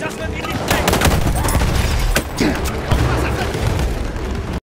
Das wird Ihnen